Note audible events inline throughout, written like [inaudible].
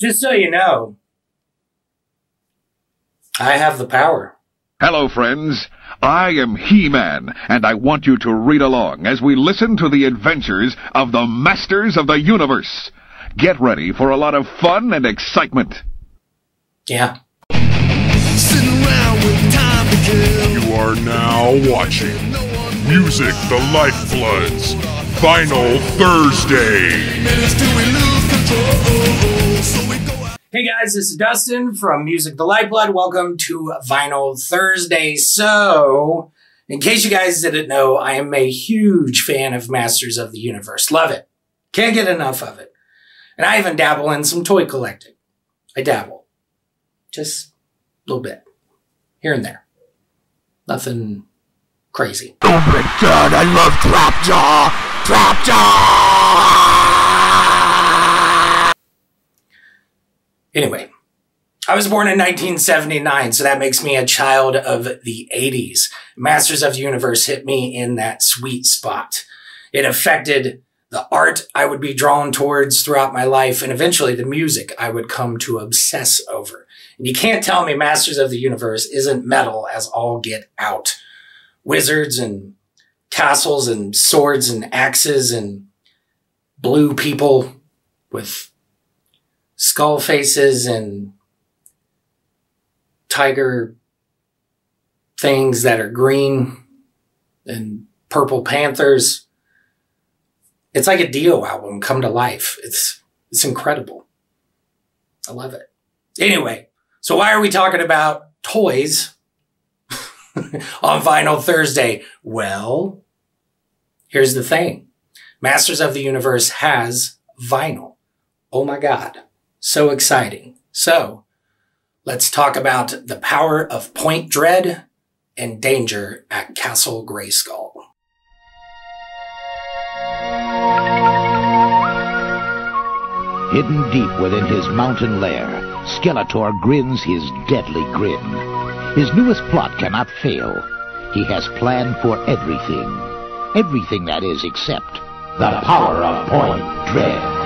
Just so you know, I have the power. Hello, friends. I am He-Man, and I want you to read along as we listen to the adventures of the Masters of the Universe. Get ready for a lot of fun and excitement. Yeah. Sitting around with time to kill. You are now watching Music the Lifebloods Vinyl Thursday. Hey guys, this is Dustin from Music the Lifeblood. Welcome to Vinyl Thursday. So, in case you guys didn't know, I am a huge fan of Masters of the Universe. Love it. Can't get enough of it. And I even dabble in some toy collecting. I dabble. Just a little bit. Here and there. Nothing crazy. Oh my god, I love Trapjaw! Trapjaw! Anyway, I was born in 1979, so that makes me a child of the 80s. Masters of the Universe hit me in that sweet spot. It affected the art I would be drawn towards throughout my life and eventually the music I would come to obsess over. And you can't tell me Masters of the Universe isn't metal as all get out. Wizards and castles and swords and axes and blue people with skull faces and tiger things that are green and purple panthers. It's like a Dio album come to life. It's it's incredible. I love it. Anyway, so why are we talking about toys [laughs] on Vinyl Thursday? Well, here's the thing. Masters of the Universe has vinyl. Oh my God. So exciting. So let's talk about the power of Point Dread and danger at Castle Grayskull. Hidden deep within his mountain lair, Skeletor grins his deadly grin. His newest plot cannot fail. He has planned for everything. Everything, that is, except the power of Point Dread.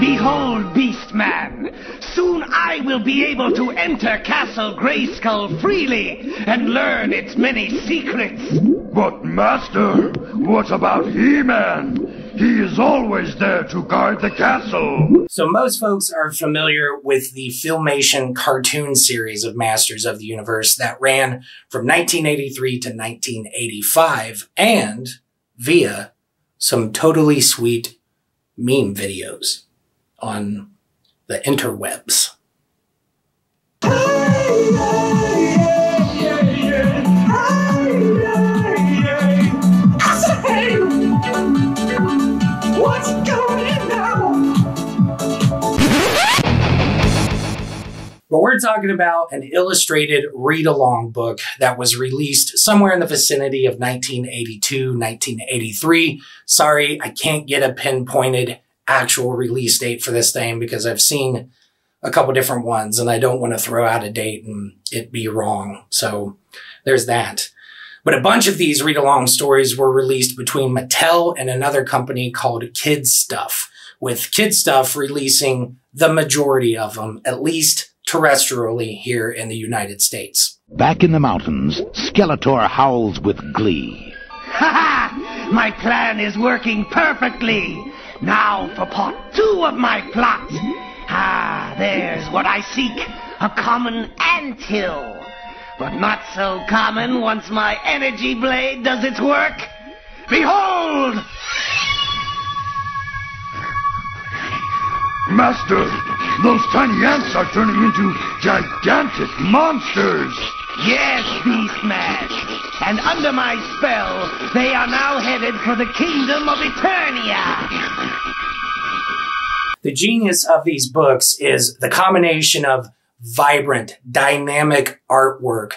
Behold, Beast Man! Soon I will be able to enter Castle Grayskull freely and learn its many secrets. But, Master, what about He-Man? He is always there to guard the castle. So most folks are familiar with the Filmation cartoon series of Masters of the Universe that ran from 1983 to 1985 and via some totally sweet meme videos on the interwebs. But we're talking about an illustrated read along book that was released somewhere in the vicinity of 1982, 1983. Sorry, I can't get a pinpointed actual release date for this thing because I've seen a couple different ones and I don't want to throw out a date and it be wrong. So there's that. But a bunch of these read along stories were released between Mattel and another company called Kid Stuff, with Kid Stuff releasing the majority of them, at least terrestrially here in the United States. Back in the mountains, Skeletor howls with glee. Ha ha! My plan is working perfectly. Now for part two of my plot. Ah, there's what I seek. A common anthill. But not so common once my energy blade does its work. Behold! Master, those tiny ants are turning into gigantic monsters. Yes, Beastman. And under my spell, they are now headed for the kingdom of Eternia. The genius of these books is the combination of vibrant, dynamic artwork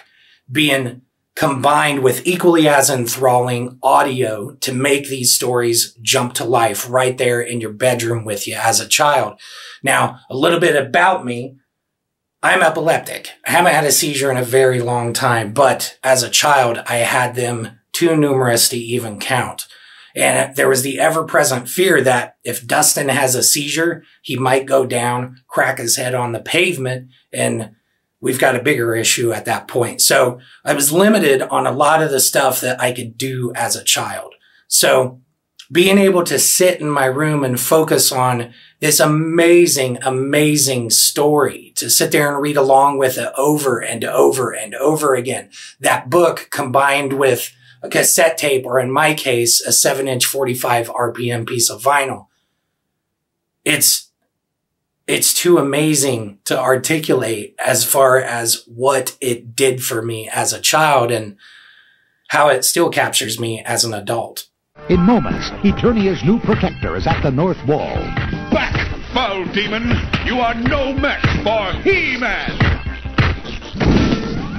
being combined with equally as enthralling audio to make these stories jump to life right there in your bedroom with you as a child. Now, a little bit about me. I'm epileptic. I haven't had a seizure in a very long time, but as a child, I had them too numerous to even count. And there was the ever present fear that if Dustin has a seizure, he might go down, crack his head on the pavement, and we've got a bigger issue at that point. So I was limited on a lot of the stuff that I could do as a child. So being able to sit in my room and focus on this amazing, amazing story, to sit there and read along with it over and over and over again. That book combined with a cassette tape, or in my case, a seven inch 45 RPM piece of vinyl. It's, it's too amazing to articulate as far as what it did for me as a child and how it still captures me as an adult. In moments, Eternia's new protector is at the North Wall. Back, foul demon! You are no match for He-Man!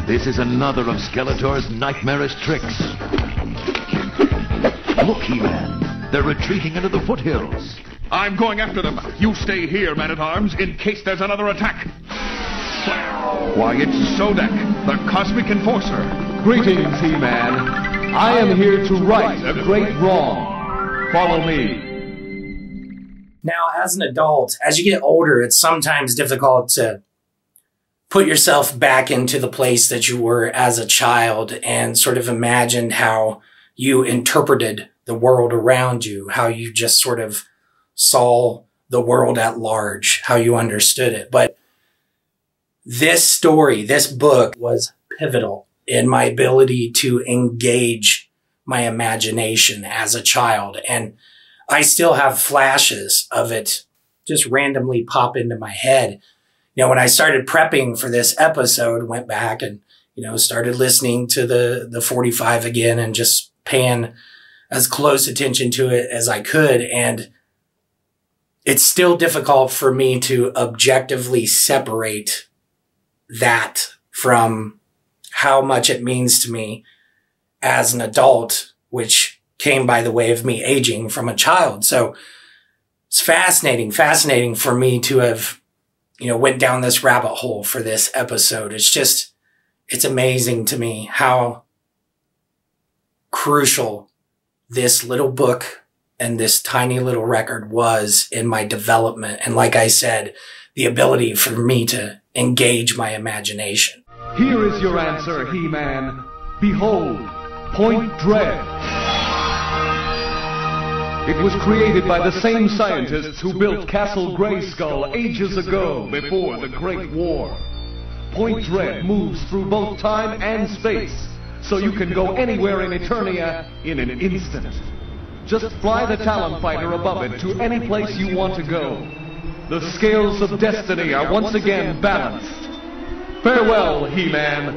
This is another of Skeletor's nightmarish tricks. Look, He-Man. They're retreating into the foothills. I'm going after them. You stay here, Man-at-Arms, in case there's another attack. Why, it's Zodac, the Cosmic Enforcer. Greetings, He-Man. I am here to right a great wrong. Follow me. Now, as an adult, as you get older, it's sometimes difficult to put yourself back into the place that you were as a child and sort of imagine how you interpreted the world around you, how you just sort of saw the world at large, how you understood it. But this story, this book was pivotal in my ability to engage my imagination as a child. And I still have flashes of it just randomly pop into my head. You know, when I started prepping for this episode, went back and, you know, started listening to the, the 45 again and just paying as close attention to it as I could. And it's still difficult for me to objectively separate that from how much it means to me as an adult, which came by the way of me aging from a child. So it's fascinating, fascinating for me to have, you know, went down this rabbit hole for this episode. It's just, it's amazing to me how crucial this little book and this tiny little record was in my development. And like I said, the ability for me to engage my imagination. Here is your answer, He-Man. Behold, Point Dread. It was created by the same scientists who built Castle Grayskull ages ago, before the Great War. Point Dread moves through both time and space, so you can go anywhere in Eternia in an instant. Just fly the Talon Fighter above it to any place you want to go. The scales of destiny are once again balanced. Farewell, He-Man.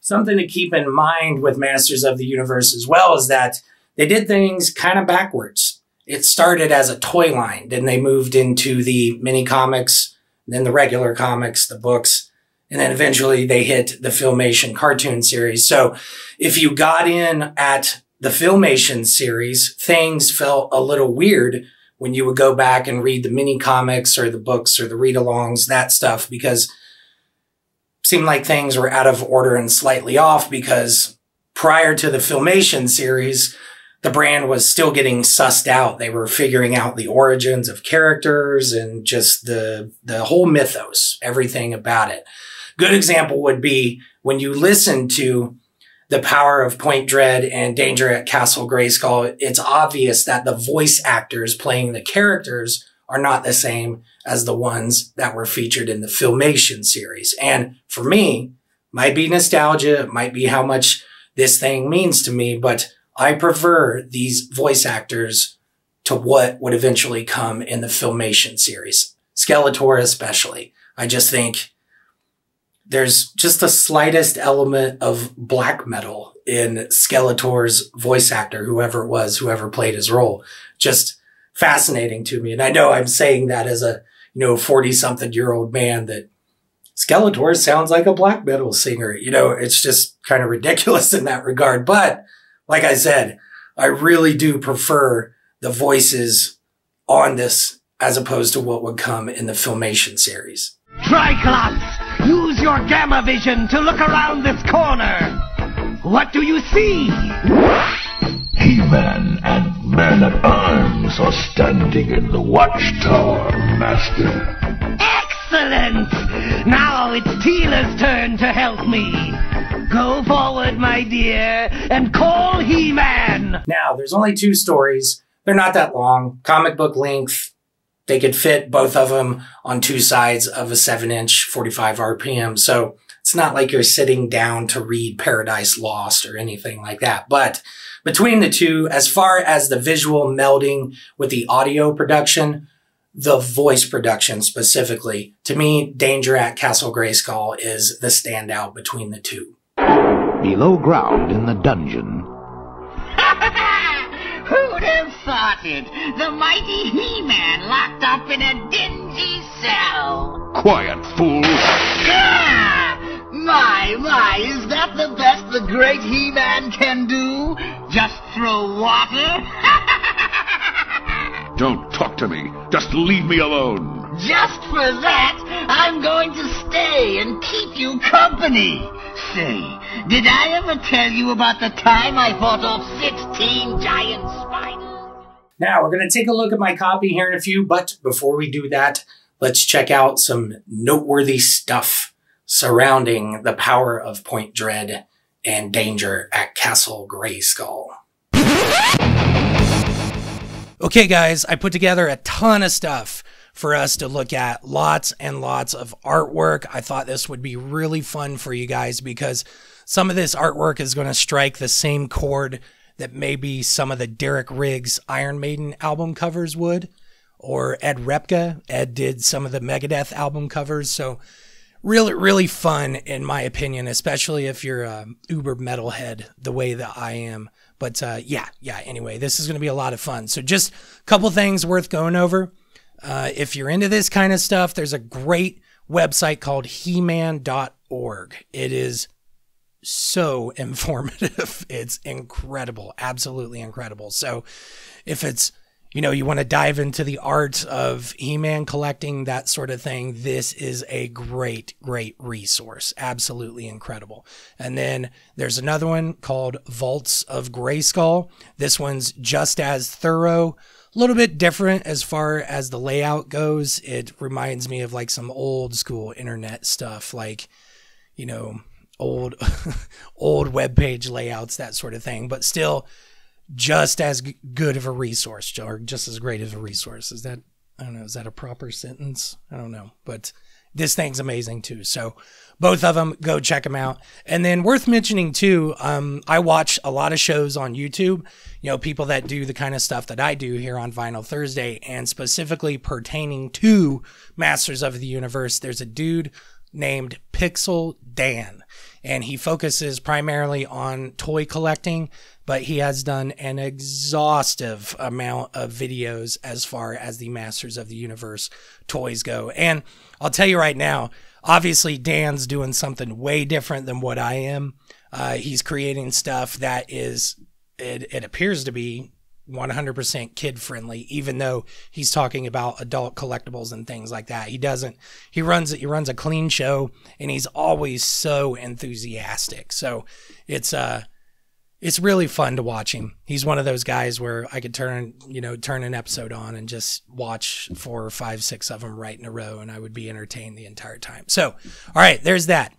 Something to keep in mind with Masters of the Universe as well is that they did things kind of backwards. It started as a toy line, then they moved into the mini comics, then the regular comics, the books, and then eventually they hit the Filmation cartoon series. So if you got in at the Filmation series, things felt a little weird when you would go back and read the mini comics or the books or the read alongs, that stuff, because seemed like things were out of order and slightly off because prior to the Filmation series, the brand was still getting sussed out. They were figuring out the origins of characters and just the, the whole mythos, everything about it. Good example would be when you listen to the power of Point Dread and Danger at Castle Grayskull, it's obvious that the voice actors playing the characters are not the same as the ones that were featured in the Filmation series. And for me, might be nostalgia, might be how much this thing means to me, but I prefer these voice actors to what would eventually come in the Filmation series. Skeletor especially. I just think there's just the slightest element of black metal in Skeletor's voice actor, whoever it was, whoever played his role. Just fascinating to me. And I know I'm saying that as a, you know, 40 something year old man that Skeletor sounds like a black metal singer. You know, it's just kind of ridiculous [laughs] in that regard. But like I said, I really do prefer the voices on this as opposed to what would come in the Filmation series. Tri-Klops, your gamma vision to look around this corner. What do you see? He-Man and Man-at-Arms are standing in the watchtower, Master. Excellent! Now it's Teela's turn to help me. Go forward, my dear, and call He-Man! Now, there's only two stories. They're not that long, comic book length. They could fit both of them on two sides of a 7 inch 45 RPM. So it's not like you're sitting down to read Paradise Lost or anything like that. But between the two, as far as the visual melding with the audio production, the voice production specifically, to me, Danger at Castle Grayskull is the standout between the two. Below ground in the dungeon, [laughs] Who'd thought it? The mighty He-Man locked up in a dingy cell. Quiet, fool! Ah! My, my, is that the best the great He-Man can do? Just throw water? [laughs] Don't talk to me. Just leave me alone. Just for that, I'm going to stay and keep you company. Say, did I ever tell you about the time I fought off 16 giant spiders? Now, we're going to take a look at my copy here in a few, but before we do that, let's check out some noteworthy stuff surrounding the power of Point Dread and danger at Castle Grayskull. Okay, guys, I put together a ton of stuff for us to look at. Lots and lots of artwork. I thought this would be really fun for you guys because some of this artwork is going to strike the same chord that maybe some of the Derek Riggs Iron Maiden album covers would, or Ed Repka. Ed did some of the Megadeth album covers. So, really, really fun, in my opinion, especially if you're a uber metalhead the way that I am. But uh, yeah, yeah, anyway, this is going to be a lot of fun. So, just a couple things worth going over. Uh, if you're into this kind of stuff, there's a great website called heman.org. It is so [laughs] informative. It's incredible, absolutely incredible. So, if it's you know, you want to dive into the art of He-Man collecting, that sort of thing, this is a great, great resource. Absolutely incredible. And then there's another one called Vaults of Grayskull. This one's just as thorough, a little bit different as far as the layout goes. It reminds me of like some old school internet stuff, like, you know, old, [laughs] old web page layouts, that sort of thing, but still just as good of a resource or just as great as a resource. Is that, I don't know, is that a proper sentence? I don't know, but this thing's amazing too. So both of them, go check them out. And then worth mentioning too, um, I watch a lot of shows on YouTube, you know, people that do the kind of stuff that I do here on Vinyl Thursday and specifically pertaining to Masters of the Universe. There's a dude named Pixel Dan and he focuses primarily on toy collecting, but he has done an exhaustive amount of videos as far as the Masters of the Universe toys go. And I'll tell you right now, obviously Dan's doing something way different than what I am. Uh, he's creating stuff that is, it, it appears to be 100% kid friendly even though he's talking about adult collectibles and things like that. He doesn't he runs it, he runs a clean show and he's always so enthusiastic. So it's uh it's really fun to watch him. He's one of those guys where i could turn you know turn an episode on and just watch four or five six of them right in a row and i would be entertained the entire time. So all right there's that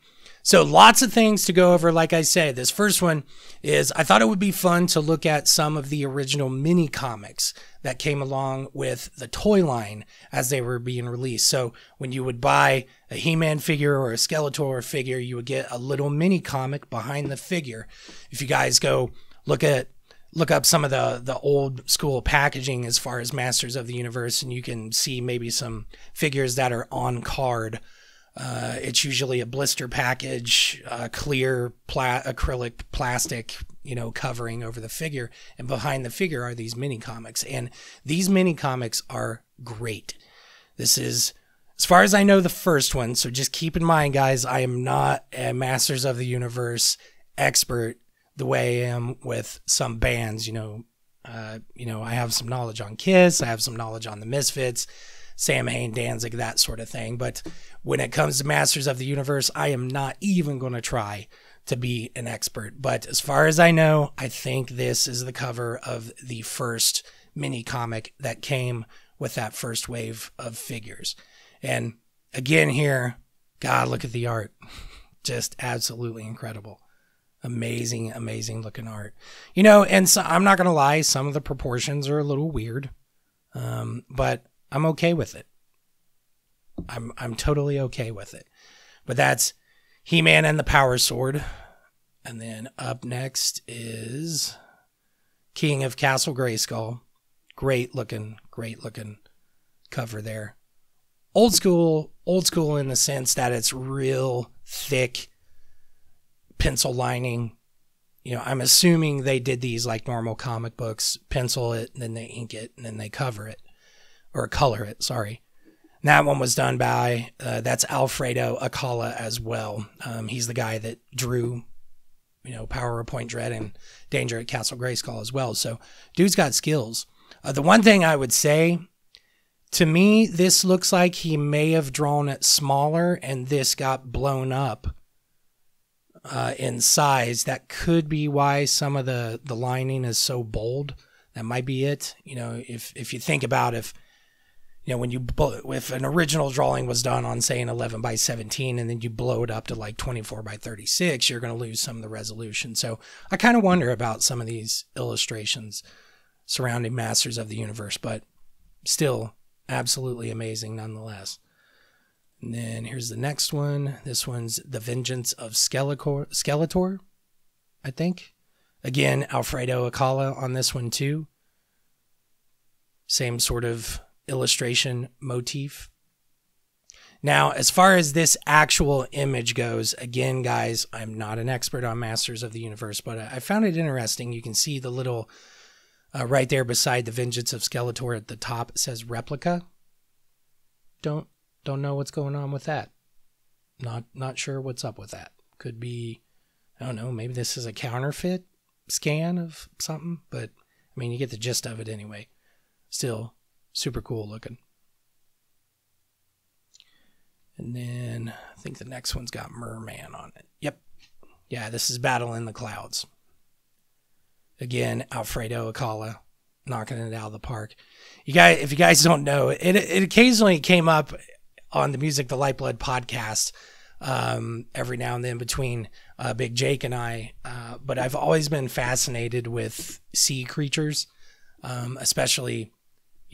so lots of things to go over. Like I say, this first one is I thought it would be fun to look at some of the original mini comics that came along with the toy line as they were being released. So when you would buy a He-Man figure or a Skeletor figure, you would get a little mini comic behind the figure. If you guys go look at look up some of the the old school packaging as far as Masters of the Universe, and you can see maybe some figures that are on card uh, it's usually a blister package, clear pla- acrylic plastic, you know, covering over the figure. And behind the figure are these mini comics. And these mini comics are great. This is, as far as I know, the first one. So just keep in mind, guys, I am not a Masters of the Universe expert the way I am with some bands. You know, uh, you know, I have some knowledge on Kiss. I have some knowledge on the Misfits. Samhain, Danzig, that sort of thing. But when it comes to Masters of the Universe, I am not even going to try to be an expert. But as far as I know, I think this is the cover of the first mini comic that came with that first wave of figures. And again, here, God, look at the art. [laughs] Just absolutely incredible. Amazing, amazing looking art. You know, and so I'm not going to lie, some of the proportions are a little weird, um, but I'm okay with it. I'm, I'm totally okay with it. But that's He Man and the Power Sword. And then up next is King of Castle Grayskull. Great looking, great looking cover there. Old school, old school in the sense that it's real thick pencil lining. You know, I'm assuming they did these like normal comic books, pencil it, and then they ink it, and then they cover it or color it. Sorry. And that one was done by uh, that's Alfredo Alcala as well. Um, he's the guy that drew, you know, Power of Point Dread and Danger at Castle Grayskull as well. So, dude's got skills. Uh, the one thing I would say to me, this looks like he may have drawn it smaller and this got blown up uh, in size. That could be why some of the, the lining is so bold. That might be it. You know, if, if you think about if, you know, when you, blow, if an original drawing was done on, say, an 11 by 17, and then you blow it up to like 24 by 36, you're going to lose some of the resolution. So I kind of wonder about some of these illustrations surrounding Masters of the Universe, but still absolutely amazing nonetheless. And then here's the next one. This one's The Vengeance of Skeletor, Skeletor I think. Again, Alfredo Alcala on this one too. Same sort of illustration motif. Now, as far as this actual image goes, again, guys, I'm not an expert on Masters of the Universe, but I found it interesting. You can see the little uh, right there beside the Vengeance of Skeletor at the top it says replica. Don't don't know what's going on with that. Not not sure what's up with that. Could be I don't know, maybe this is a counterfeit scan of something, but I mean you get the gist of it anyway. Still super cool looking. And then I think the next one's got Merman on it. Yep. Yeah, this is Battle in the Clouds. Again, Alfredo Alcala knocking it out of the park. You guys, if you guys don't know, it it occasionally came up on the Music the Lifeblood podcast um, every now and then between uh, Big Jake and I. Uh, but I've always been fascinated with sea creatures, um, especially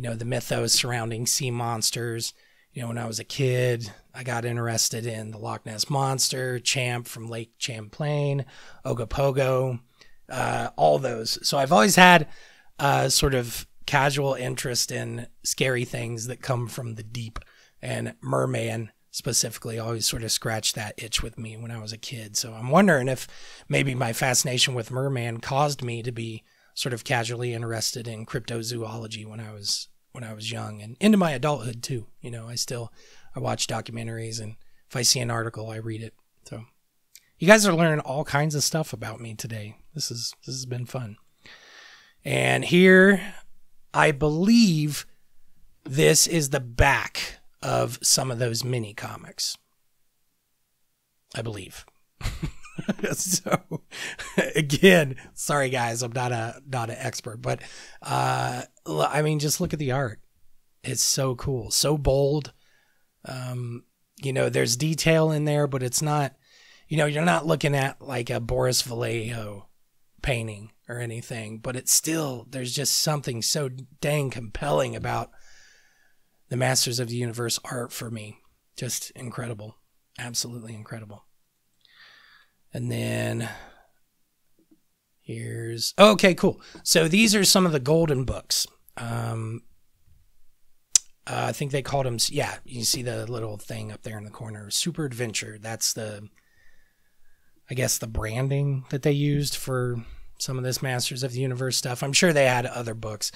you know the mythos surrounding sea monsters. You know, when I was a kid, I got interested in the Loch Ness monster, Champ from Lake Champlain, Ogopogo uh, all those. So I've always had a sort of casual interest in scary things that come from the deep. And Merman specifically always sort of scratched that itch with me when I was a kid. So I'm wondering if maybe my fascination with Merman caused me to be sort of casually interested in cryptozoology when I was when I was young and into my adulthood too. You know, I still I watch documentaries and if I see an article I read it. So you guys are learning all kinds of stuff about me today. This is this has been fun. And here I believe this is the back of some of those mini comics. I believe. [laughs] [laughs] so [laughs] again, sorry guys, I'm not a not an expert, but uh I mean just look at the art. It's so cool, so bold. Um you know, there's detail in there, but it's not you know, you're not looking at like a Boris Vallejo painting or anything, but it's still, there's just something so dang compelling about the Masters of the Universe art for me. Just incredible. Absolutely incredible. And then here's, okay, cool. So these are some of the golden books. Um, uh, I think they called them, yeah, you see the little thing up there in the corner, Super Adventure. That's the I guess the branding that they used for some of this Masters of the Universe stuff. I'm sure they had other books.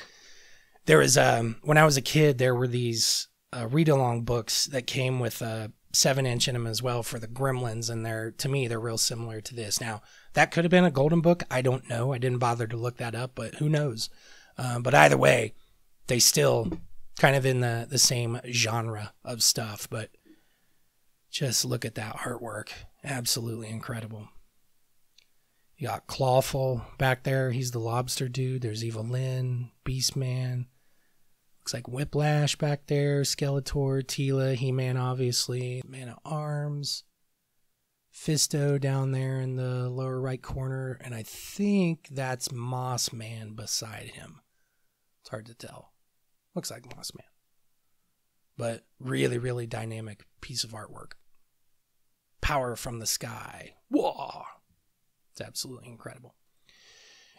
There was um when I was a kid, there were these uh, read along books that came with a seven inch in them as well for the Gremlins, and they're to me they're real similar to this. Now that could have been a golden book. I don't know. I didn't bother to look that up, but who knows? Um, but either way, they still kind of in the the same genre of stuff. But just look at that artwork. Absolutely incredible. You got Clawful back there. He's the lobster dude. There's Evil-Lyn, Beastman. Looks like Whiplash back there. Skeletor, Teela, He Man, obviously. Man at Arms. Fisto down there in the lower right corner. And I think that's Moss Man beside him. It's hard to tell. Looks like Moss Man. But really, really dynamic piece of artwork. Power from the sky. Whoa! It's absolutely incredible.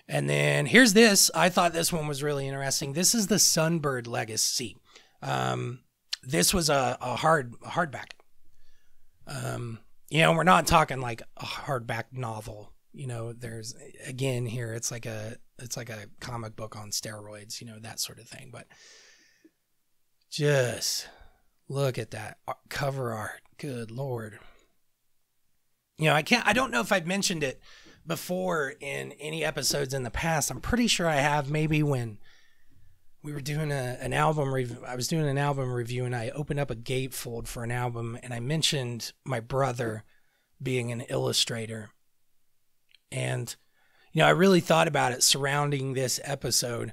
And then here's this. I thought this one was really interesting. This is the Sunbird Legacy. Um, this was a, a hard a hardback. Um, you know, we're not talking like a hardback novel. You know, there's again here it's like a it's like a comic book on steroids. You know that sort of thing. But just look at that cover art. Good lord. You know, I can't. I don't know if I've mentioned it before in any episodes in the past. I'm pretty sure I have. Maybe when we were doing a, an album review, I was doing an album review, and I opened up a gatefold for an album, and I mentioned my brother being an illustrator, and you know, I really thought about it surrounding this episode.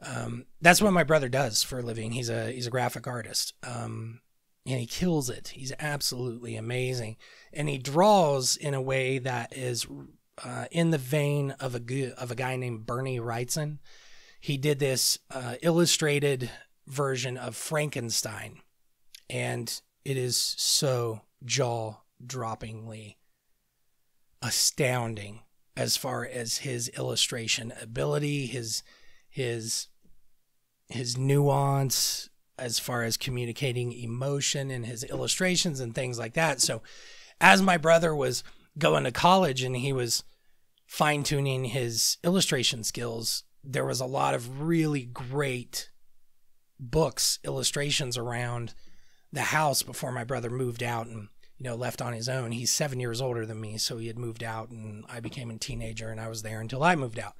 Um, that's what my brother does for a living. He's a he's a graphic artist. Um, and he kills it. He's absolutely amazing, and he draws in a way that is uh, in the vein of a of a guy named Bernie Wrightson. He did this uh, illustrated version of Frankenstein, and it is so jaw droppingly astounding as far as his illustration ability, his his his nuance as far as communicating emotion in his illustrations and things like that. So as my brother was going to college and he was fine tuning his illustration skills, there was a lot of really great books, illustrations around the house before my brother moved out and you know left on his own. He's 7 years older than me, so he had moved out and I became a teenager and I was there until I moved out.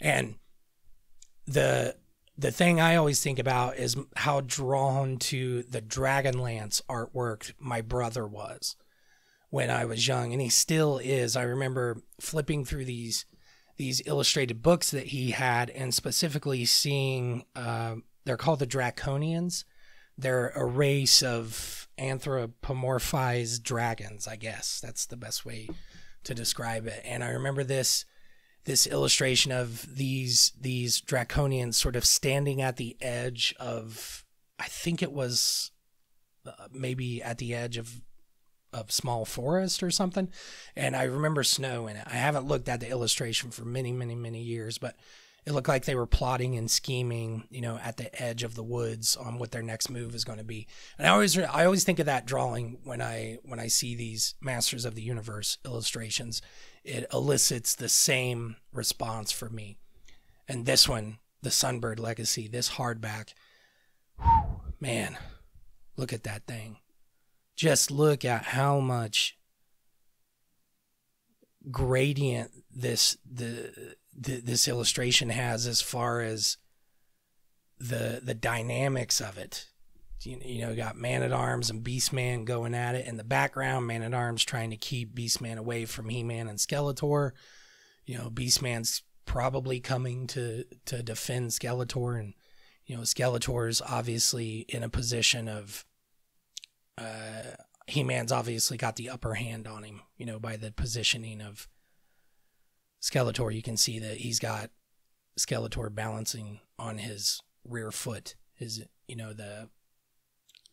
And the the thing I always think about is how drawn to the Dragonlance artwork my brother was when I was young, and he still is. I remember flipping through these these illustrated books that he had, and specifically seeing uh, they're called the Draconians. They're a race of anthropomorphized dragons, I guess. That's the best way to describe it. And I remember this this illustration of these these draconians sort of standing at the edge of I think it was uh, maybe at the edge of of small forest or something. And I remember snow in it. I haven't looked at the illustration for many, many, many years, but it looked like they were plotting and scheming, you know, at the edge of the woods on what their next move is going to be. And I always, I always think of that drawing when I, when I see these Masters of the Universe illustrations. It elicits the same response for me. And this one, the Sunbird Legacy, this hardback, man, look at that thing just look at how much gradient this the, the this illustration has as far as the the dynamics of it. You, you know, got Man at Arms and Beastman going at it in the background. Man at Arms trying to keep Beastman away from He Man and Skeletor. You know, Beastman's probably coming to to defend Skeletor, and you know, Skeletor's obviously in a position of uh, He Man's obviously got the upper hand on him, you know, by the positioning of Skeletor. You can see that he's got Skeletor balancing on his rear foot. His, you know, the,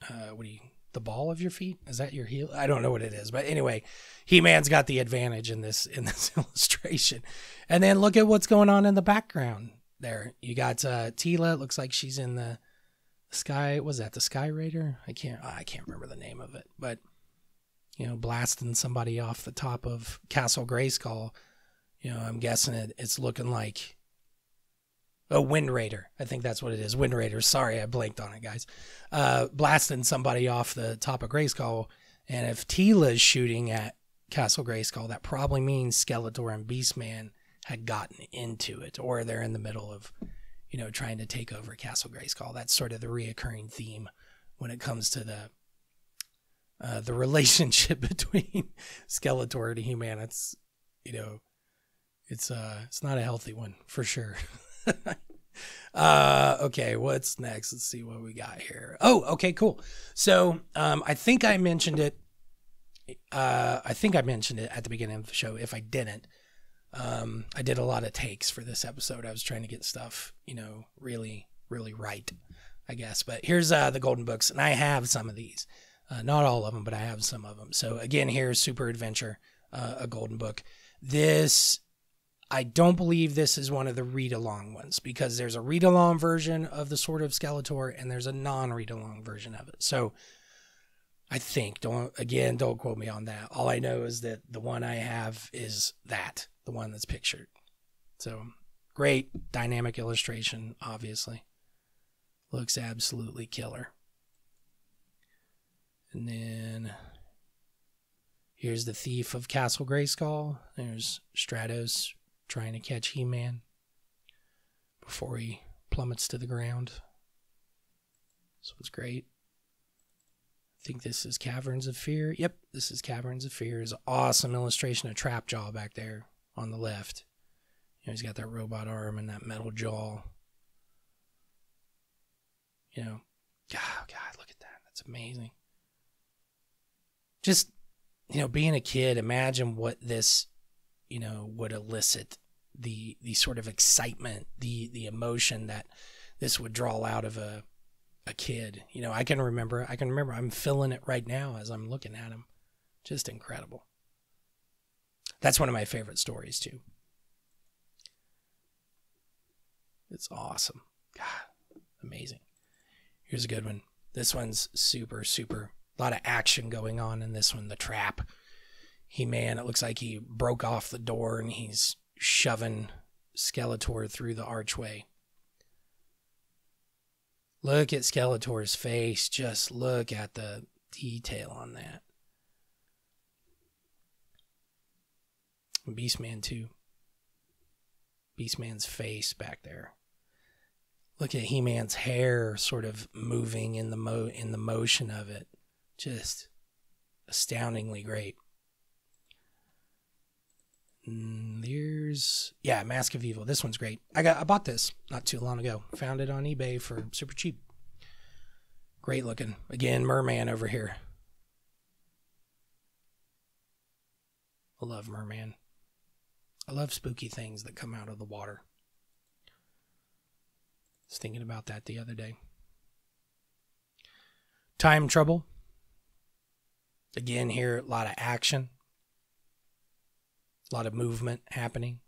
uh, what do you, the ball of your feet? Is that your heel? I don't know what it is, but anyway, He Man's got the advantage in this in [laughs] this illustration. And then look at what's going on in the background there. You got uh, Teela. Looks like she's in the Sky was that the Sky Raider? I can't I can't remember the name of it, but you know, blasting somebody off the top of Castle Grayskull. You know, I'm guessing it, it's looking like a Wind Raider. I think that's what it is. Wind Raider. Sorry, I blanked on it, guys. Uh, blasting somebody off the top of Grayskull. And if Teela's shooting at Castle Grayskull, that probably means Skeletor and Beastman had gotten into it, or they're in the middle of you know, trying to take over Castle Grayskull. That's sort of the reoccurring theme when it comes to the uh, the [laughs] relationship between Skeletor and He-Man. It's you know, It's uh it's not a healthy one for sure. [laughs] uh okay, what's next? Let's see what we got here. Oh, okay, cool. So, um I think I mentioned it uh I think I mentioned it at the beginning of the show. If I didn't, um I did a lot of takes for this episode. I was trying to get stuff, you know, really really right, I guess. But here's uh the golden books and I have some of these. Uh, not all of them, but I have some of them. So again, here's Super Adventure, uh, a golden book. This I don't believe this is one of the read along ones because there's a read along version of the Sword of Skeletor and there's a non read along version of it. So I think, don't, again, don't quote me on that. All I know is that the one I have is that, the one that's pictured. So great dynamic illustration, obviously. Looks absolutely killer. And then here's the Thief of Castle Grayskull. There's Stratos trying to catch He Man before he plummets to the ground. So it's great. I think this is Caverns of Fear. Yep, this is Caverns of Fear. Is awesome illustration of Trapjaw back there on the left. You know, he's got that robot arm and that metal jaw. You know, God, oh God, look at that. That's amazing. Just, you know, being a kid, imagine what this you know would elicit the the sort of excitement the the emotion that this would draw out of a a kid you know i can remember i can remember i'm feeling it right now as i'm looking at him just incredible that's one of my favorite stories too it's awesome god amazing here's a good one this one's super super a lot of action going on in this one the trap he Man, it looks like he broke off the door and he's shoving Skeletor through the archway. Look at Skeletor's face. Just look at the detail on that. Beastman too. Beastman's face back there. Look at He-Man's hair sort of moving in the mo in the motion of it. Just astoundingly great. Mm, there's yeah, Mask of Evil. This one's great. I got I bought this not too long ago. Found it on eBay for super cheap. Great looking. Again, Merman over here. I love Merman. I love spooky things that come out of the water. I was thinking about that the other day. Time Trouble. Again, here, a lot of action. A lot of movement happening.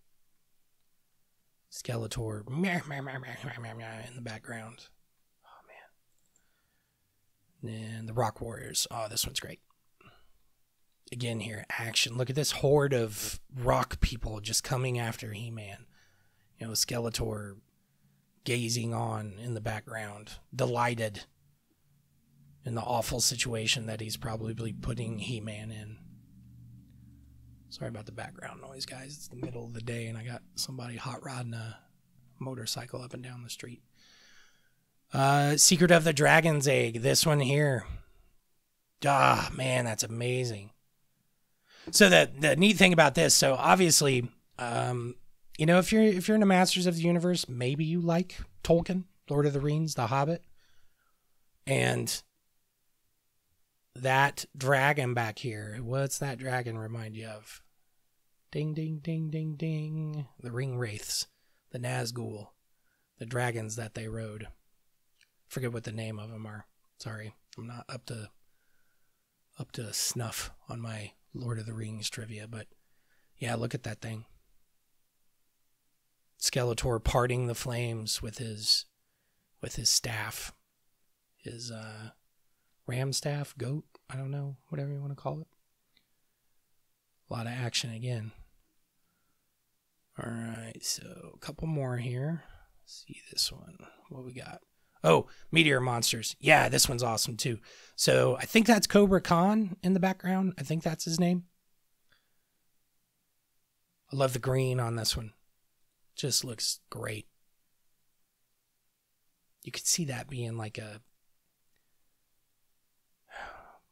Skeletor in the background. Oh man. And the Rock Warriors. Oh, this one's great. Again here, action. Look at this horde of rock people just coming after He-Man. You know, Skeletor gazing on in the background, delighted in the awful situation that he's probably putting He-Man in. Sorry about the background noise, guys. It's the middle of the day and I got somebody hot rodding a motorcycle up and down the street. Uh, Secret of the Dragon's Egg. This one here. Ah, man, that's amazing. So the the neat thing about this, so obviously, um, you know, if you're if you're in the Masters of the Universe, maybe you like Tolkien, Lord of the Rings, The Hobbit, and that dragon back here. What's that dragon remind you of? Ding, ding, ding, ding, ding. The ring wraiths, the Nazgul, the dragons that they rode. Forget what the name of them are. Sorry, I'm not up to up to snuff on my Lord of the Rings trivia, but yeah, look at that thing. Skeletor parting the flames with his with his staff, his uh, ram staff, goat, I don't know, whatever you want to call it. A lot of action again. All right, so a couple more here. Let's see this one. What we got? Oh, Meteor Monsters. Yeah, this one's awesome too. So I think that's Kobra Khan in the background. I think that's his name. I love the green on this one. Just looks great. You could see that being like a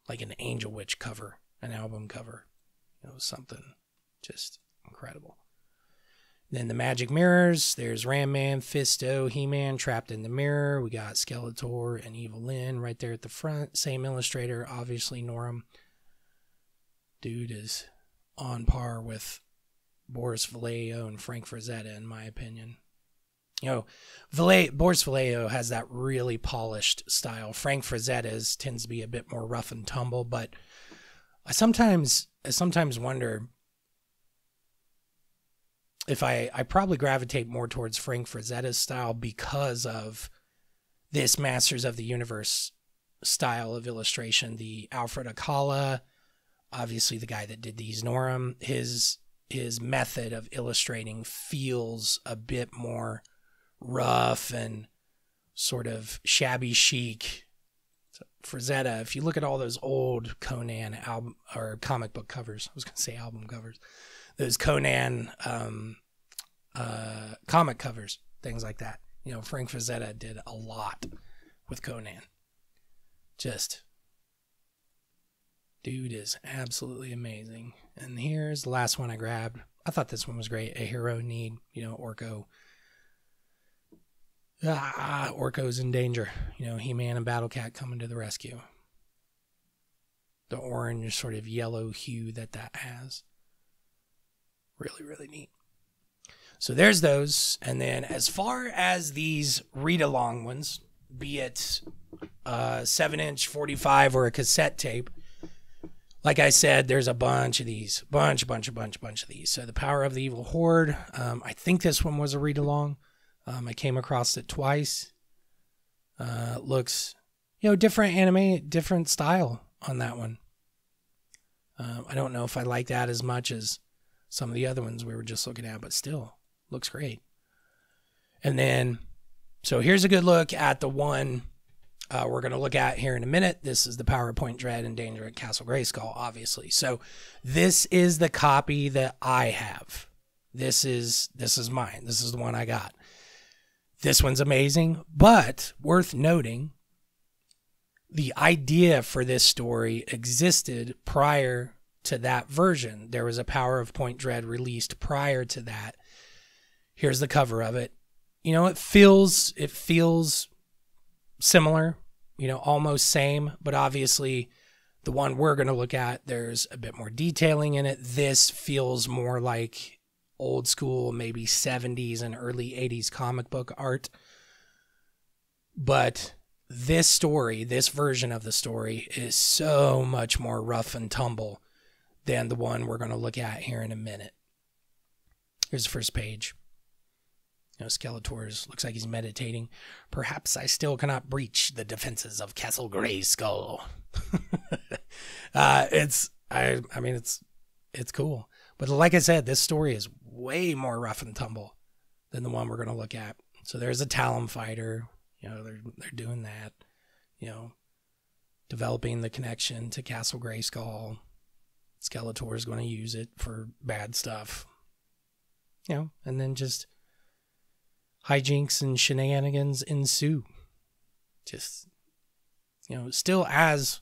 like an Angel Witch cover, an album cover. You know, something just incredible. Then the magic mirrors. There's Ram Man, Fisto, He Man trapped in the mirror. We got Skeletor and Evil Lyn right there at the front. Same illustrator, obviously Norm. Dude is on par with Boris Vallejo and Frank Frazetta, in my opinion. You know, Valle- Boris Vallejo has that really polished style. Frank Frazetta's tends to be a bit more rough and tumble, but I sometimes I sometimes wonder if I I probably gravitate more towards Frank Frazetta's style because of this Masters of the Universe style of illustration. The Alfred Alcala, obviously the guy that did these Norm, his his method of illustrating feels a bit more rough and sort of shabby chic. So Frazetta, if you look at all those old Conan album or comic book covers, I was going to say album covers, those Conan um, uh, comic covers, things like that. You know, Frank Frazetta did a lot with Conan. Just, dude is absolutely amazing. And here's the last one I grabbed. I thought this one was great. A hero need, you know, Orko. Ah, Orko's in danger. You know, He Man and Battle Cat coming to the rescue. The orange, sort of yellow hue that that has. Really, really neat. So there's those. And then as far as these read along ones, be it a 7 inch 45 or a cassette tape, like I said, there's a bunch of these, bunch, bunch, bunch, bunch of these. So the Power of the Evil Horde. Um, I think this one was a read along. Um, I came across it twice. Uh, looks, you know, different anime, different style on that one. Um, I don't know if I like that as much as some of the other ones we were just looking at, but still looks great. And then, so here's a good look at the one uh, we're going to look at here in a minute. This is the PowerPoint Dread and Danger at Castle Grayskull, obviously. So this is the copy that I have. This is this is mine. This is the one I got. This one's amazing, but worth noting. The idea for this story existed prior to that version. There was a Power of Point Dread released prior to that. Here's the cover of it. You know, it feels it feels similar, you know, almost same, but obviously the one we're going to look at, there's a bit more detailing in it. This feels more like old school, maybe 70s and early 80s comic book art. But this story, this version of the story, is so much more rough and tumble than the one we're going to look at here in a minute. Here's the first page. You know, Skeletor's looks like he's meditating. Perhaps I still cannot breach the defenses of Castle Grayskull. [laughs] uh, it's I I mean it's it's cool. But like I said, this story is way more rough and tumble than the one we're gonna look at. So there's a Talon fighter, you know, they're they're doing that, you know, developing the connection to Castle Grayskull. Skeletor is going to use it for bad stuff. You know, and then just hijinks and shenanigans ensue. Just, you know, still as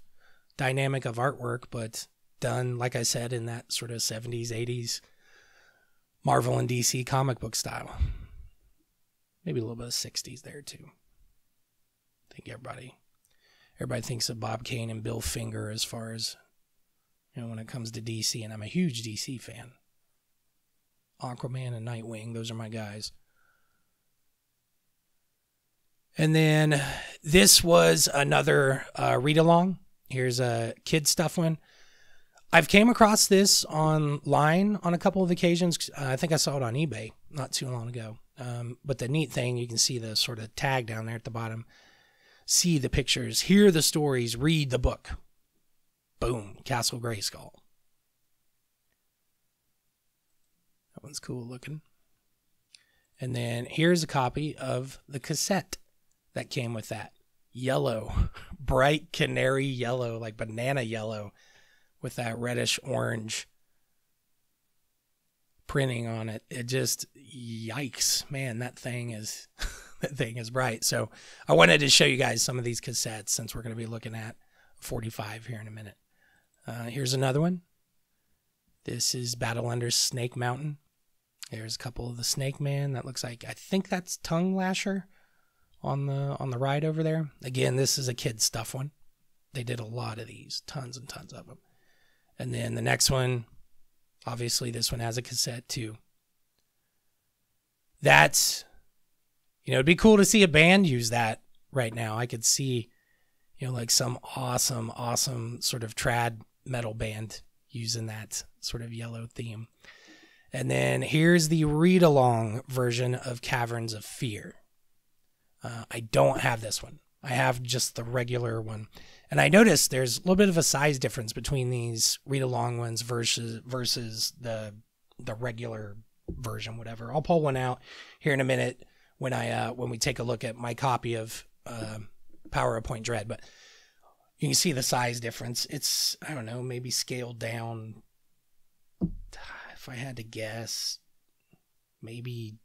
dynamic of artwork, but done, like I said, in that sort of 70s, 80s Marvel and DC comic book style. Maybe a little bit of 60s there too. I think everybody everybody thinks of Bob Kane and Bill Finger as far as you know when it comes to DC, and I'm a huge DC fan. Aquaman and Nightwing, those are my guys. And then this was another uh, read along. Here's a kid stuff one. I've came across this online on a couple of occasions. Uh, I think I saw it on eBay not too long ago. Um, but the neat thing, you can see the sort of tag down there at the bottom. See the pictures, hear the stories, read the book. Boom, Castle Grayskull. That one's cool looking. And then here's a copy of the cassette that came with that. Yellow, [laughs] bright canary yellow, like banana yellow, with that reddish orange printing on it. It just yikes, man, that thing is [laughs] that thing is bright. So I wanted to show you guys some of these cassettes since we're going to be looking at 45 here in a minute. Uh, here's another one. This is Battle Under Snake Mountain. There's a couple of the Snake Man. That looks like I think that's Tongue Lasher on the on the ride over there. Again, this is a kid stuff one. They did a lot of these, tons and tons of them. And then the next one, obviously this one has a cassette too. That's you know, it'd be cool to see a band use that right now. I could see, you know, like some awesome, awesome sort of trad metal band using that sort of yellow theme. And then here's the read along version of Caverns of Fear. Uh, I don't have this one. I have just the regular one. And I noticed there's a little bit of a size difference between these read along ones versus versus the the regular version, whatever. I'll pull one out here in a minute when I uh, when we take a look at my copy of uh, Power of Point Dread, but you can see the size difference. It's I don't know, maybe scaled down. If I had to guess, maybe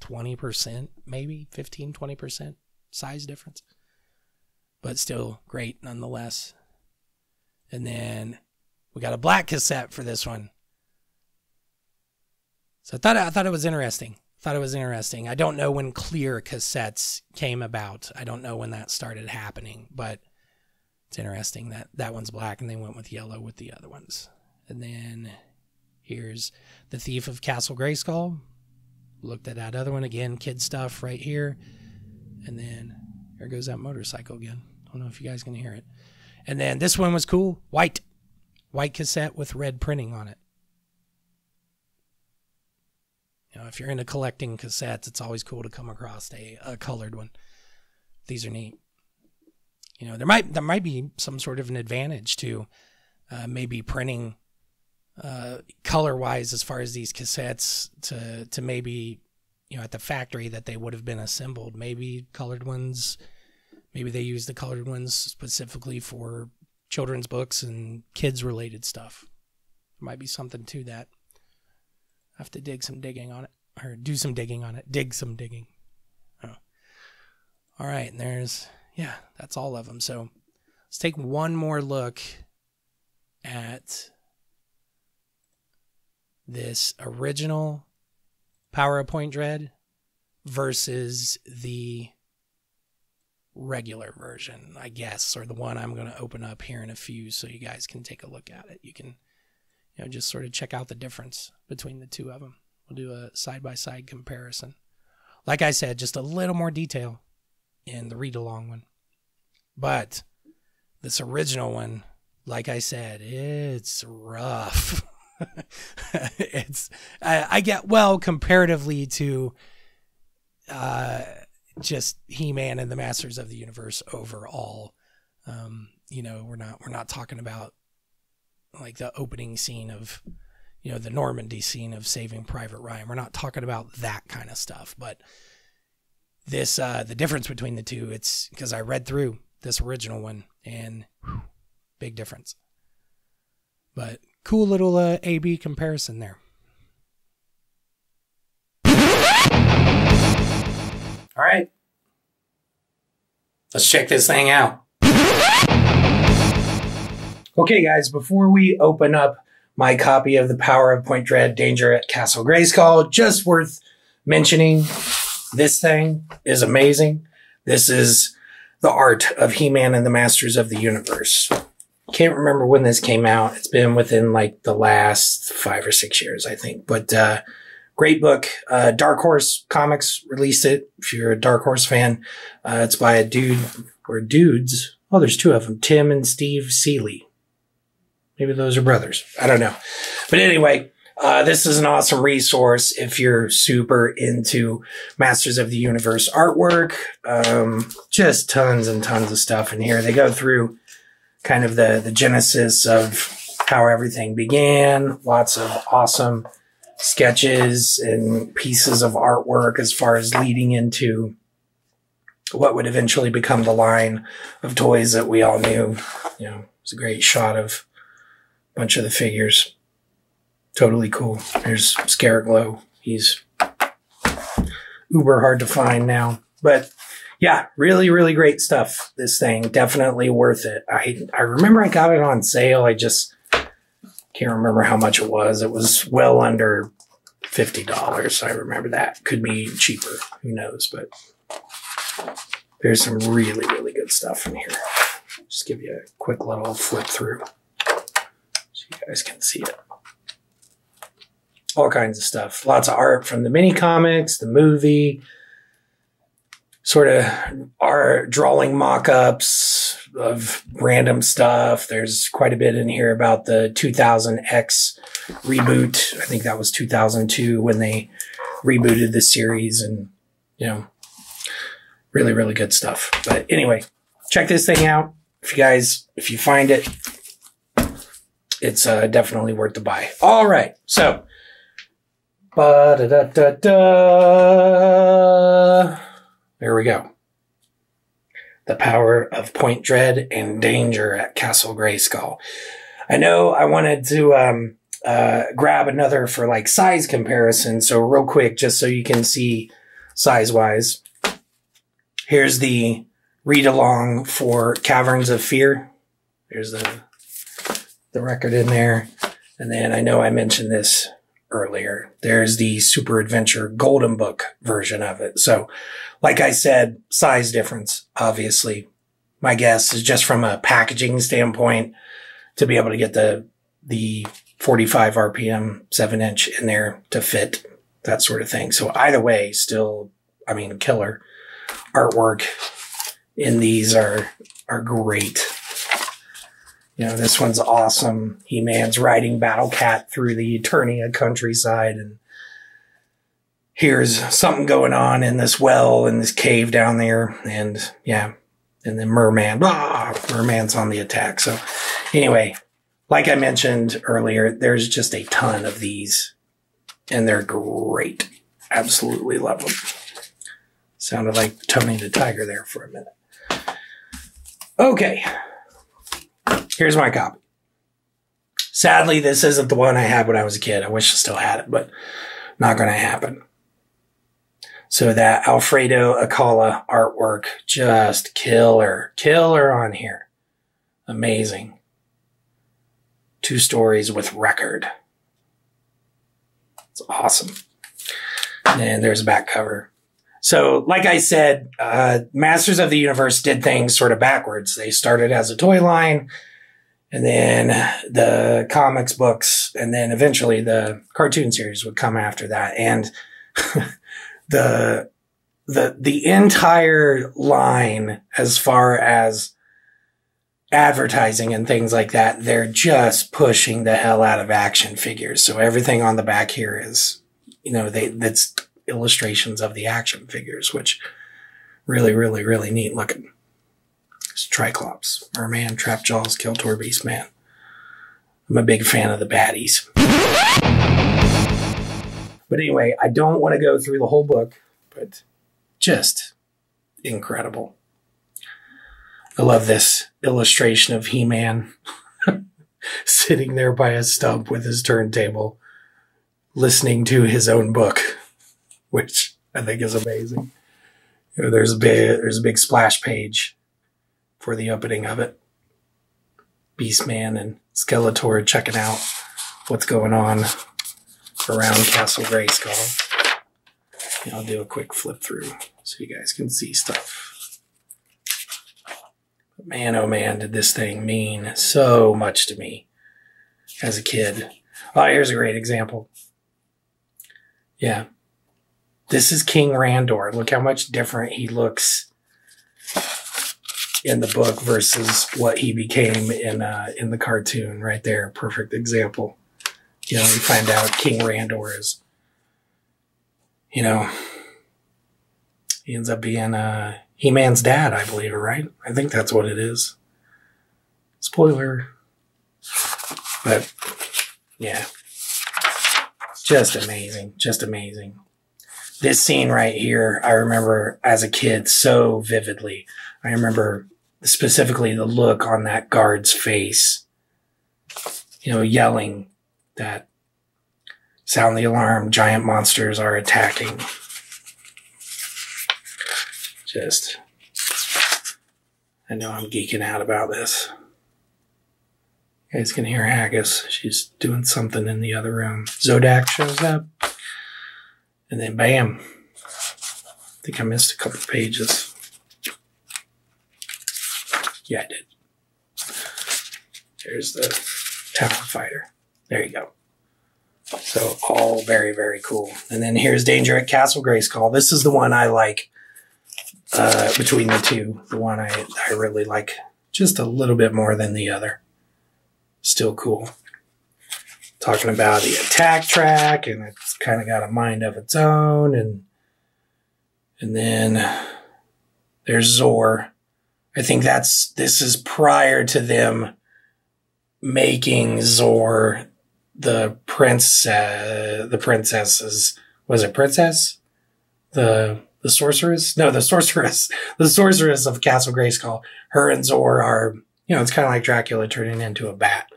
twenty percent, maybe 15, 20 percent size difference, but still great nonetheless. And then we got a black cassette for this one. So I thought I thought it was interesting thought it was interesting. I don't know when clear cassettes came about. I don't know when that started happening, but it's interesting that that one's black and they went with yellow with the other ones. And then here's The Thief of Castle Grayskull. Looked at that other one again, kid stuff right here. And then there goes that motorcycle again. I don't know if you guys can hear it. And then this one was cool, white. White cassette with red printing on it. You know, if you're into collecting cassettes, it's always cool to come across a, a colored one. These are neat. You know, there might there might be some sort of an advantage to uh, maybe printing uh, color wise as far as these cassettes to to maybe you know at the factory that they would have been assembled. Maybe colored ones. Maybe they use the colored ones specifically for children's books and kids related stuff. There might be something to that. I have to dig some digging on it, or do some digging on it. Dig some digging. Oh. All right, and there's yeah, that's all of them. So let's take one more look at this original PowerPoint Dread versus the regular version, I guess, or the one I'm going to open up here in a few so you guys can take a look at it. You can you know, just sort of check out the difference between the two of them. We'll do a side by side comparison. Like I said, just a little more detail in the read along one. But this original one, like I said, it's rough. [laughs] it's I, I, get well comparatively to uh, just He Man and the Masters of the Universe overall. Um, you know, we're not we're not talking about like the opening scene of you know the Normandy scene of Saving Private Ryan. We're not talking about that kind of stuff, but this uh the difference between the two it's because I read through this original one and whew, big difference. But cool little uh, A/B comparison there. All right. Let's check this thing out. Okay, guys, before we open up my copy of The Power of Point Dread Danger at Castle Grayskull, just worth mentioning this thing is amazing. This is the art of He Man and the Masters of the Universe. Can't remember when this came out. It's been within like the last five or six years, I think. But uh, great book. Uh, Dark Horse Comics released it. If you're a Dark Horse fan, uh, it's by a dude or dudes. Oh, there's two of them, Tim and Steve Seeley. Maybe those are brothers. I don't know. But anyway, uh, this is an awesome resource if you're super into Masters of the Universe artwork. Um, just tons and tons of stuff in here. They go through kind of the, the genesis of how everything began. Lots of awesome sketches and pieces of artwork as far as leading into what would eventually become the line of toys that we all knew. You know, it's a great shot of a bunch of the figures. Totally cool. There's Scareglow. He's uber hard to find now. But yeah, really, really great stuff. This thing definitely worth it. I I remember I got it on sale. I just can't remember how much it was. It was well under $50. I remember that. Could be cheaper. Who knows? But there's some really, really good stuff in here. Just give you a quick little flip through so you guys can see it. All kinds of stuff. Lots of art from the mini comics, the movie, sort of art, drawing mock ups of random stuff. There's quite a bit in here about the 2000X reboot. I think that was 2002 when they rebooted the series and, you know, really, really good stuff. But anyway, check this thing out. If you guys, if you find it, it's uh, definitely worth the buy. All right. So, ba-da-da-da-da. there we go. The power of Point Dread and danger at Castle Grayskull. I know I wanted to um, uh, grab another for like size comparison. So real quick, just so you can see size wise, here's the read along for Caverns of Fear. There's the the record in there, and then I know I mentioned this earlier. There's the Super Adventure Golden Book version of it. So, like I said, size difference, obviously. My guess is just from a packaging standpoint to be able to get the the 45 RPM 7 inch in there to fit that sort of thing. So either way, still, I mean, killer artwork in these are, are great. You know, this one's awesome. He-Man's riding Battle Cat through the Eternia countryside and here's something going on in this well in this cave down there. And yeah. And then Merman, blah, Merman's on the attack. So anyway, like I mentioned earlier, there's just a ton of these and they're great. Absolutely love them. Sounded like Tony the Tiger there for a minute. Okay. Here's my copy. Sadly, this isn't the one I had when I was a kid. I wish I still had it, but not going to happen. So that Alfredo Alcala artwork, just killer, killer on here. Amazing. Two stories with record. It's awesome. And there's a back cover. So, like I said, uh, Masters of the Universe did things sort of backwards. They started as a toy line, and then the comics books, and then eventually the cartoon series would come after that. And [laughs] the the the entire line, as far as advertising and things like that, they're just pushing the hell out of action figures. So everything on the back here is, you know, they that's illustrations of the action figures, which really, really, really neat looking. It's Tri-Klops, Merman, Trapjaws, Kiltor, Beastman. I'm a big fan of the baddies. But anyway, I don't want to go through the whole book, but just incredible. I love this illustration of He Man [laughs] sitting there by a stump with his turntable, listening to his own book, which I think is amazing. There's a big there's a big splash page for the opening of it. Beastman and Skeletor checking out what's going on around Castle Grayskull. And I'll do a quick flip through so you guys can see stuff. Man, oh man, did this thing mean so much to me as a kid. Oh, here's a great example. Yeah. This is King Randor. Look how much different he looks in the book versus what he became in uh, in the cartoon. Right there, perfect example. You know, we find out King Randor is, you know, he ends up being uh, He Man's dad, I believe, right? I think that's what it is. Spoiler. But yeah, just amazing, just amazing. This scene right here, I remember as a kid so vividly. I remember specifically the look on that guard's face, you know, yelling that sound the alarm, giant monsters are attacking. Just, I know I'm geeking out about this. You guys can hear Haggis. She's doing something in the other room. Zodac shows up. And then bam. I think I missed a couple pages. Yeah, I did. There's the Talon Fighter. There you go. So all very, very cool. And then here's Danger at Castle Grayskull. This is the one I like uh, between the two. The one I, I really like just a little bit more than the other. Still cool. Talking about the Attak Trak, and it's kind of got a mind of its own, and and then there's Zor. I think that's this is prior to them making Zor the prince, uh, the princesses. Was it princess? The the sorceress? No, the sorceress. [laughs] The sorceress of Castle Grayskull. Her and Zor are, you know, it's kind of like Dracula turning into a bat.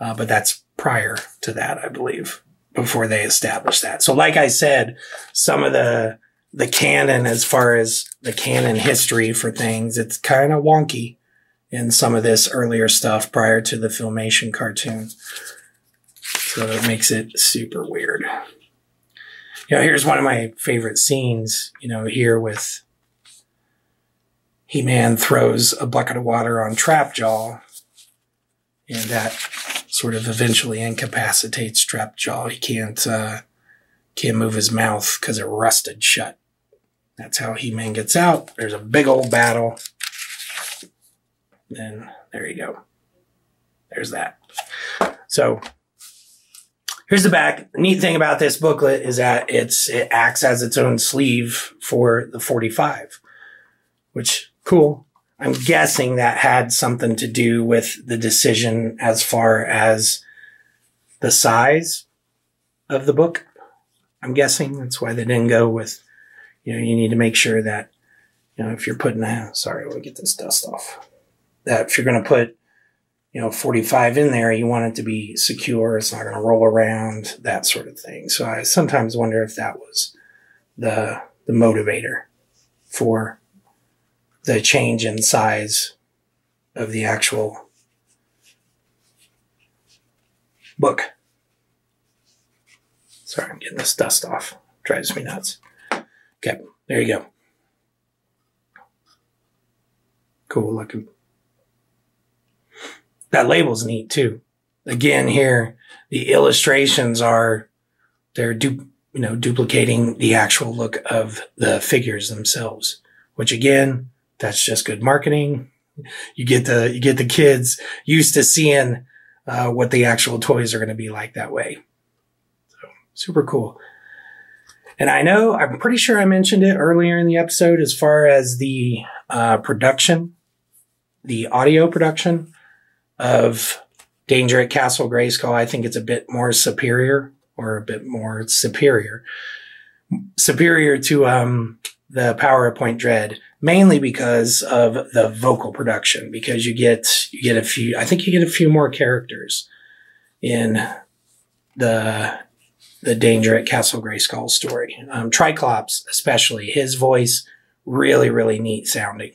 Uh, but that's prior to that, I believe, before they established that. So, like I said, some of the the canon, as far as the canon history for things, it's kind of wonky in some of this earlier stuff prior to the filmation cartoon. So it makes it super weird. You know, here's one of my favorite scenes, you know, here with He-Man throws a bucket of water on Trapjaw and that sort of eventually incapacitates Trapjaw. He can't, uh, can't move his mouth because it rusted shut. That's how He-Man gets out. There's a big old battle. Then there you go. There's that. So here's the back. Neat thing about this booklet is that it's it acts as its own sleeve for the 45, which cool. I'm guessing that had something to do with the decision as far as the size of the book. I'm guessing that's why they didn't go with, you know, you need to make sure that, you know, if you're putting a, sorry, we'll get this dust off, that if you're going to put, you know, 45 in there, you want it to be secure. It's not going to roll around, that sort of thing. So I sometimes wonder if that was the, the motivator for the change in size of the actual book. Sorry, I'm getting this dust off. Drives me nuts. Okay, there you go. Cool looking. That label's neat too. Again, here, the illustrations are, they're du- you know, duplicating the actual look of the figures themselves, which again, that's just good marketing. You get the, you get the kids used to seeing, uh, what the actual toys are going to be like that way. So super cool. And I know, I'm pretty sure I mentioned it earlier in the episode as far as the, uh, production, the audio production of Danger at Castle Grayskull. I think it's a bit more superior or a bit more superior, superior to, um, the Power of Point Dread, mainly because of the vocal production, because you get, you get a few, I think you get a few more characters in the, the Danger at Castle Grayskull story. Um, Tri-Klops, especially, his voice, really, really neat sounding.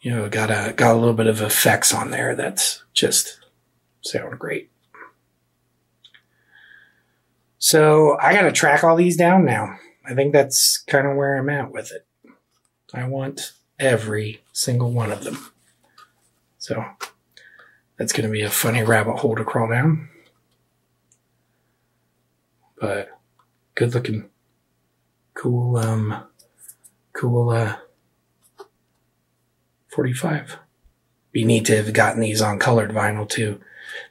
You know, got a, got a little bit of effects on there that's just sound great. So I got to track all these down now. I think that's kind of where I'm at with it. I want every single one of them. So that's going to be a funny rabbit hole to crawl down. But good looking, cool, um, cool, uh, 45. Be neat to have gotten these on colored vinyl too.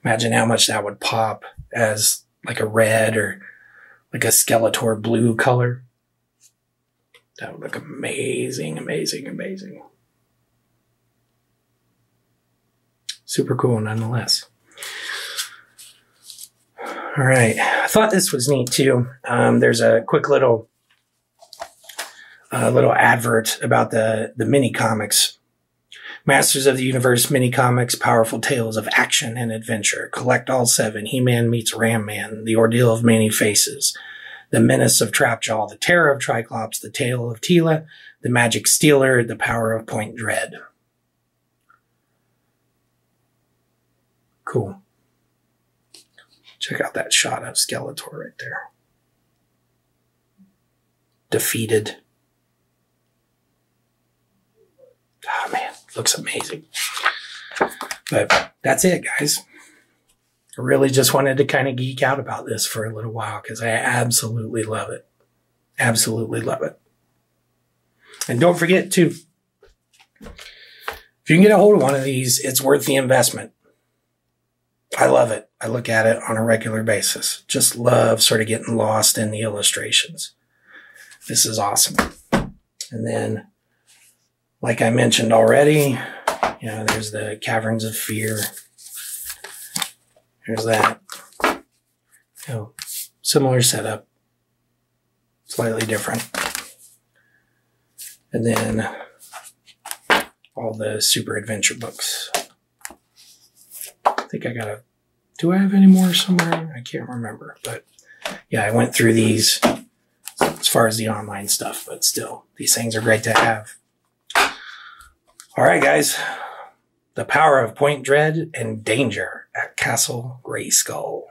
Imagine how much that would pop as like a red or like a Skeletor blue color. That would look amazing, amazing, amazing. Super cool nonetheless. All right. I thought this was neat too. Um, there's a quick little, uh, little advert about the, the mini comics. Masters of the Universe mini comics, powerful tales of action and adventure. Collect all seven. He-Man meets Ram Man. The ordeal of Man-E-Faces. The menace of Trapjaw. The terror of Tri-Klops. The tale of Teela, The magic stealer. The power of Point Dread. Cool. Check out that shot of Skeletor right there. defeated. Oh man, looks amazing. But that's it, guys. Really just wanted to kind of geek out about this for a little while because I absolutely love it. Absolutely love it. And don't forget to, if you can get a hold of one of these, it's worth the investment. I love it. I look at it on a regular basis. Just love sort of getting lost in the illustrations. This is awesome. And then, like I mentioned already, you know, there's the Caverns of Fear. Here's that. You know, similar setup, slightly different. And then all the super adventure books. I think I got a, do I have any more somewhere? I can't remember, but yeah, I went through these as far as the online stuff, but still, these things are great to have. All right, guys. The power of Point Dread and danger at Castle Grayskull.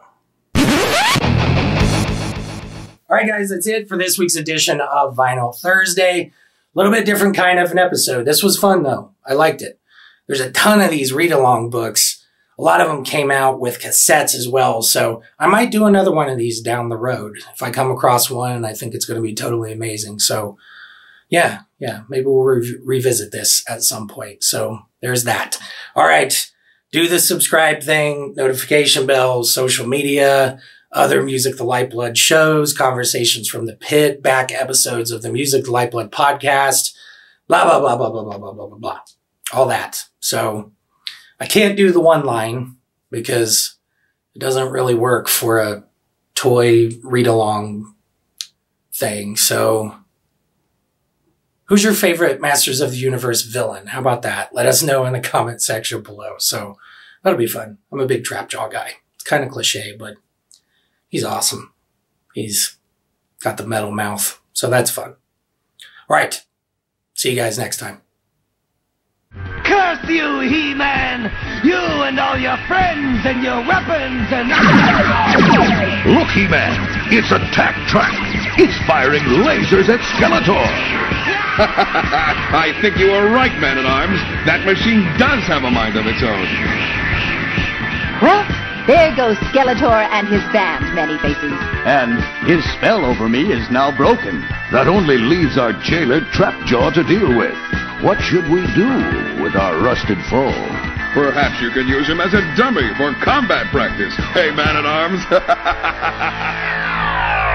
All right, guys, that's it for this week's edition of Vinyl Thursday. A little bit different kind of an episode. This was fun, though. I liked it. There's a ton of these read along books. A lot of them came out with cassettes as well. So I might do another one of these down the road if I come across one and I think it's going to be totally amazing. So yeah, yeah, maybe we'll re- revisit this at some point. So there's that. All right. Do the subscribe thing, notification bells, social media, other Music the Lifeblood shows, conversations from the pit, back episodes of the Music the Lifeblood podcast, blah, blah, blah, blah, blah, blah, blah, blah, blah, blah. All that. So I can't do the one line because it doesn't really work for a toy read along thing. So who's your favorite Masters of the Universe villain? How about that? Let us know in the [laughs] comment section below. So that'll be fun. I'm a big trap jaw guy. It's kind of cliche, but he's awesome. He's got the metal mouth. So that's fun. All right. See you guys next time. Curse you, He-Man! You and all your friends and your weapons and... Look, He-Man! It's a tack track! It's firing lasers at Skeletor! [laughs] I think you are right, Man-at-Arms. That machine does have a mind of its own. Well, there goes Skeletor and his band, Man-E-Faces. And his spell over me is now broken. That only leaves our jailer Trapjaw to deal with. What should we do with our rusted foe? Perhaps you can use him as a dummy for combat practice. Hey, Man-at-Arms. [laughs]